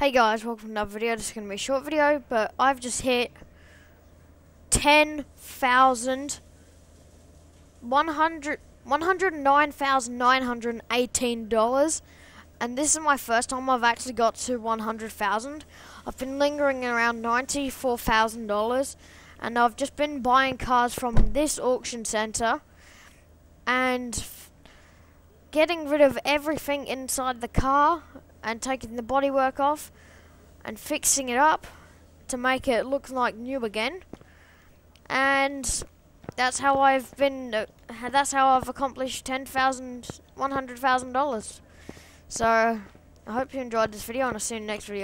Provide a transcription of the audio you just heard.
Hey guys, welcome to another video. This is going to be a short video, but I've just hit ten thousand one hundred one hundred nine thousand nine hundred eighteen dollars, and this is my first time I've actually got to one hundred thousand. I've been lingering around ninety four thousand dollars, and I've just been buying cars from this auction center, and getting rid of everything inside the car and taking the bodywork off and fixing it up to make it look like new again. And that's how I've been. Uh, that's how I've accomplished ten thousand, one hundred thousand dollars. So I hope you enjoyed this video, and I'll see you in the next video.